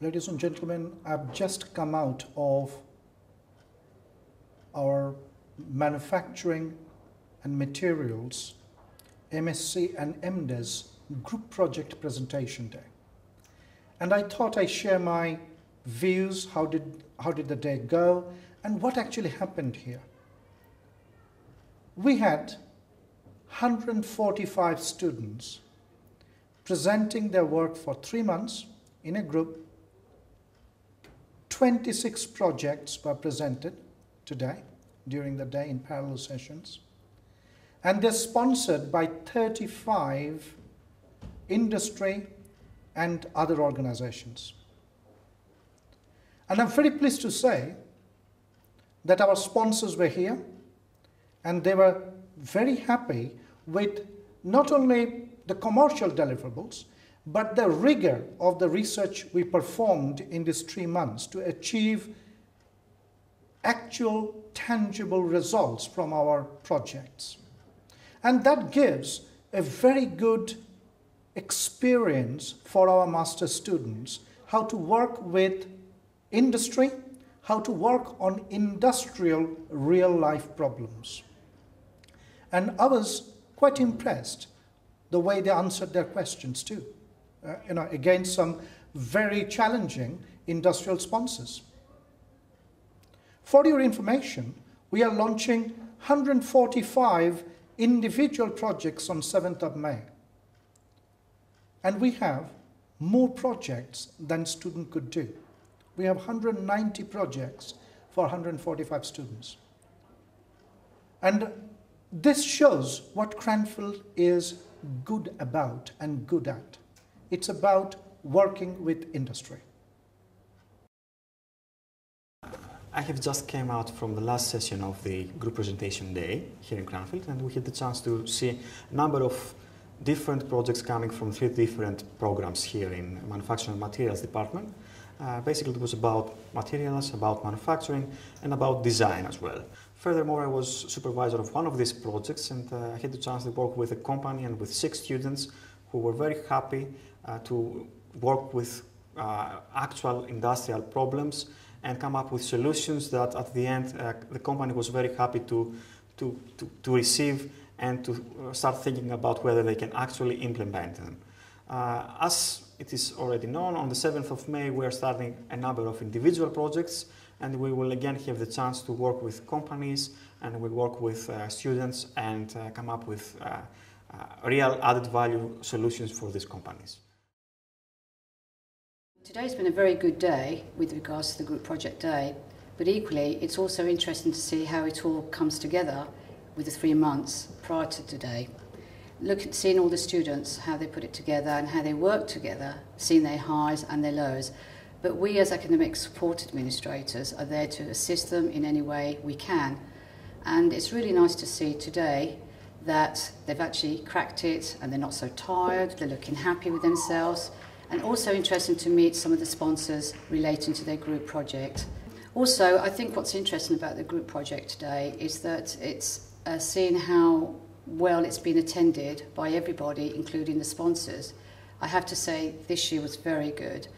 Ladies and gentlemen, I've just come out of our manufacturing and materials MSc and MDes group project presentation day. And I thought I'd share my views, how did, how did the day go, and what actually happened here. We had 145 students presenting their work for three months in a group. 26 projects were presented today during the day in parallel sessions. And they're sponsored by 35 industry and other organizations. And I'm very pleased to say that our sponsors were here and they were very happy with not only the commercial deliverables, but the rigor of the research we performed in these three months to achieve actual tangible results from our projects. And that gives a very good experience for our master students how to work with industry, how to work on industrial real life problems. And I was quite impressed the way they answered their questions too. Uh, you know, against some very challenging industrial sponsors. For your information, we are launching 145 individual projects on 7th of May. And we have more projects than student could do. We have 190 projects for 145 students. And this shows what Cranfield is good about and good at. It's about working with industry. I have just came out from the last session of the group presentation day here in Cranfield and we had the chance to see a number of different projects coming from three different programs here in Manufacturing Materials Department. Uh, basically it was about materials, about manufacturing and about design as well. Furthermore, I was supervisor of one of these projects and uh, I had the chance to work with a company and with six students who were very happy uh, to work with uh, actual industrial problems and come up with solutions that at the end uh, the company was very happy to, to, to, to receive and to start thinking about whether they can actually implement them. Uh, as it is already known, on the 7th of May we are starting a number of individual projects and we will again have the chance to work with companies and we work with uh, students and uh, come up with Uh, real added value solutions for these companies. Today's been a very good day with regards to the group project day, but equally it's also interesting to see how it all comes together with the three months prior to today. Look at seeing all the students, how they put it together and how they work together, seeing their highs and their lows. But we as academic support administrators are there to assist them in any way we can. And it's really nice to see today that they've actually cracked it and they're not so tired, they're looking happy with themselves, and also interesting to meet some of the sponsors relating to their group project. Also, I think what's interesting about the group project today is that it's uh, seeing how well it's been attended by everybody, including the sponsors. I have to say, this year was very good.